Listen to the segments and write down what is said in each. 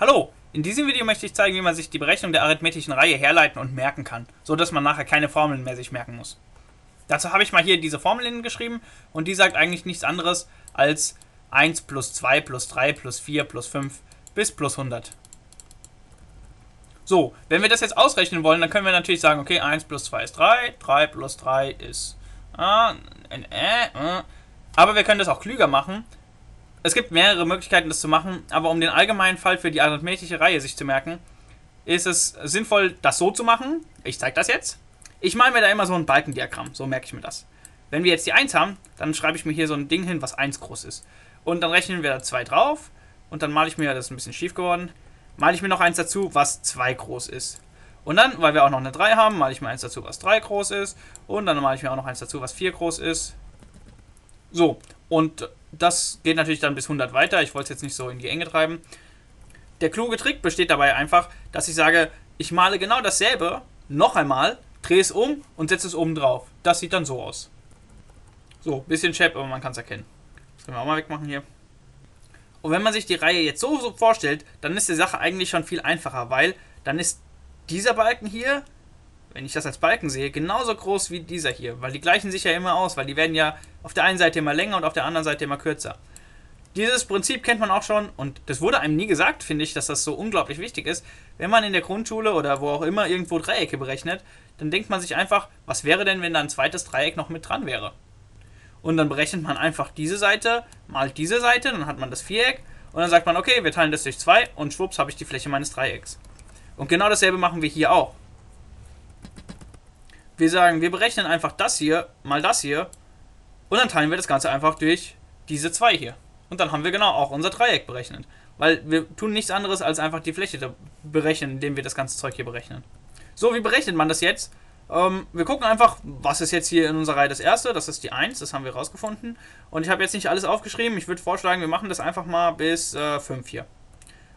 Hallo, in diesem Video möchte ich zeigen, wie man sich die Berechnung der arithmetischen Reihe herleiten und merken kann, so dass man nachher keine Formeln mehr sich merken muss. Dazu habe ich mal hier diese Formel hingeschrieben und die sagt eigentlich nichts anderes als 1 plus 2 plus 3 plus 4 plus 5 bis plus 100. So, wenn wir das jetzt ausrechnen wollen, dann können wir natürlich sagen, okay, 1 plus 2 ist 3, 3 plus 3 ist... Ah, äh, äh, aber wir können das auch klüger machen, es gibt mehrere Möglichkeiten, das zu machen, aber um den allgemeinen Fall für die arithmetische Reihe sich zu merken, ist es sinnvoll, das so zu machen. Ich zeige das jetzt. Ich male mir da immer so ein Balkendiagramm, so merke ich mir das. Wenn wir jetzt die 1 haben, dann schreibe ich mir hier so ein Ding hin, was 1 groß ist. Und dann rechnen wir da 2 drauf und dann male ich mir, das ist ein bisschen schief geworden, male ich mir noch eins dazu, was 2 groß ist. Und dann, weil wir auch noch eine 3 haben, male ich mir eins dazu, was 3 groß ist. Und dann male ich mir auch noch eins dazu, was 4 groß ist. So, und das geht natürlich dann bis 100 weiter. Ich wollte es jetzt nicht so in die Enge treiben. Der kluge Trick besteht dabei einfach, dass ich sage, ich male genau dasselbe noch einmal, drehe es um und setze es oben drauf. Das sieht dann so aus. So, bisschen Chap, aber man kann es erkennen. Das können wir auch mal wegmachen hier. Und wenn man sich die Reihe jetzt so, so vorstellt, dann ist die Sache eigentlich schon viel einfacher, weil dann ist dieser Balken hier wenn ich das als Balken sehe, genauso groß wie dieser hier, weil die gleichen sich ja immer aus, weil die werden ja auf der einen Seite immer länger und auf der anderen Seite immer kürzer. Dieses Prinzip kennt man auch schon und das wurde einem nie gesagt, finde ich, dass das so unglaublich wichtig ist. Wenn man in der Grundschule oder wo auch immer irgendwo Dreiecke berechnet, dann denkt man sich einfach, was wäre denn, wenn da ein zweites Dreieck noch mit dran wäre? Und dann berechnet man einfach diese Seite mal diese Seite, dann hat man das Viereck und dann sagt man, okay, wir teilen das durch zwei und schwupps habe ich die Fläche meines Dreiecks. Und genau dasselbe machen wir hier auch. Wir sagen, wir berechnen einfach das hier mal das hier und dann teilen wir das Ganze einfach durch diese zwei hier. Und dann haben wir genau auch unser Dreieck berechnet. Weil wir tun nichts anderes als einfach die Fläche berechnen, indem wir das ganze Zeug hier berechnen. So, wie berechnet man das jetzt? Ähm, wir gucken einfach, was ist jetzt hier in unserer Reihe das erste. Das ist die 1, das haben wir rausgefunden. Und ich habe jetzt nicht alles aufgeschrieben. Ich würde vorschlagen, wir machen das einfach mal bis äh, 5 hier.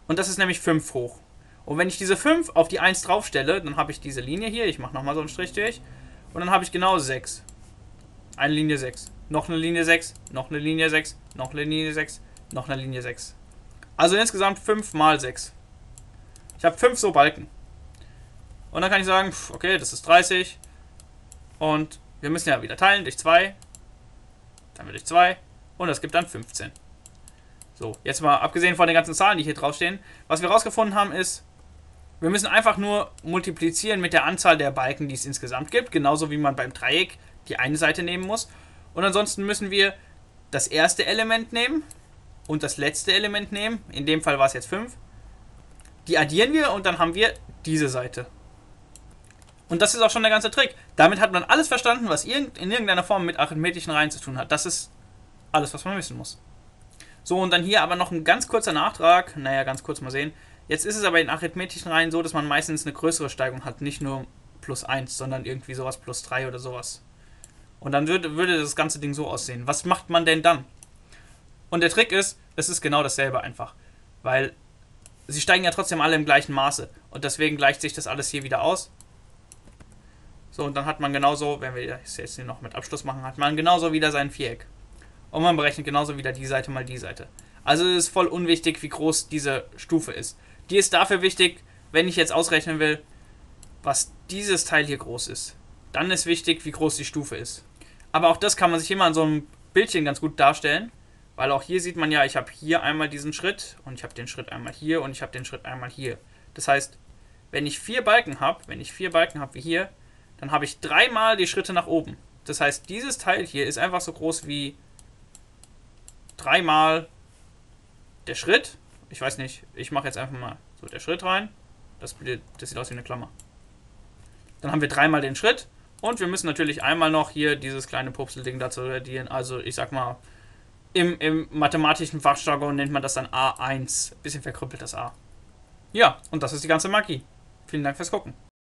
Und das ist nämlich 5 hoch. Und wenn ich diese 5 auf die 1 draufstelle, dann habe ich diese Linie hier. Ich mache nochmal so einen Strich durch. Und dann habe ich genau 6. Eine Linie 6. Noch eine Linie 6. Noch eine Linie 6. Noch eine Linie 6. Noch eine Linie 6. Also insgesamt 5 mal 6. Ich habe 5 so Balken. Und dann kann ich sagen, okay, das ist 30. Und wir müssen ja wieder teilen durch 2. Dann durch 2. Und das gibt dann 15. So, jetzt mal abgesehen von den ganzen Zahlen, die hier draufstehen. Was wir rausgefunden haben ist, wir müssen einfach nur multiplizieren mit der Anzahl der Balken, die es insgesamt gibt, genauso wie man beim Dreieck die eine Seite nehmen muss. Und ansonsten müssen wir das erste Element nehmen und das letzte Element nehmen. In dem Fall war es jetzt 5. Die addieren wir und dann haben wir diese Seite. Und das ist auch schon der ganze Trick. Damit hat man alles verstanden, was in irgendeiner Form mit arithmetischen Reihen zu tun hat. Das ist alles, was man wissen muss. So, und dann hier aber noch ein ganz kurzer Nachtrag. Naja, ganz kurz mal sehen. Jetzt ist es aber in arithmetischen Reihen so, dass man meistens eine größere Steigung hat, nicht nur plus 1, sondern irgendwie sowas plus 3 oder sowas. Und dann würde, würde das ganze Ding so aussehen. Was macht man denn dann? Und der Trick ist, es ist genau dasselbe einfach. Weil sie steigen ja trotzdem alle im gleichen Maße. Und deswegen gleicht sich das alles hier wieder aus. So, und dann hat man genauso, wenn wir das jetzt hier noch mit Abschluss machen, hat man genauso wieder sein Viereck. Und man berechnet genauso wieder die Seite mal die Seite. Also es ist voll unwichtig, wie groß diese Stufe ist. Die ist dafür wichtig, wenn ich jetzt ausrechnen will, was dieses Teil hier groß ist. Dann ist wichtig, wie groß die Stufe ist. Aber auch das kann man sich immer an so einem Bildchen ganz gut darstellen, weil auch hier sieht man ja, ich habe hier einmal diesen Schritt und ich habe den Schritt einmal hier und ich habe den Schritt einmal hier. Das heißt, wenn ich vier Balken habe, wenn ich vier Balken habe wie hier, dann habe ich dreimal die Schritte nach oben. Das heißt, dieses Teil hier ist einfach so groß wie dreimal der Schritt ich weiß nicht, ich mache jetzt einfach mal so der Schritt rein. Das, das sieht aus wie eine Klammer. Dann haben wir dreimal den Schritt und wir müssen natürlich einmal noch hier dieses kleine Pupselding dazu addieren. Also ich sag mal, im, im mathematischen Fachjargon nennt man das dann A1. Bisschen verkrüppelt das A. Ja, und das ist die ganze Magie. Vielen Dank fürs Gucken.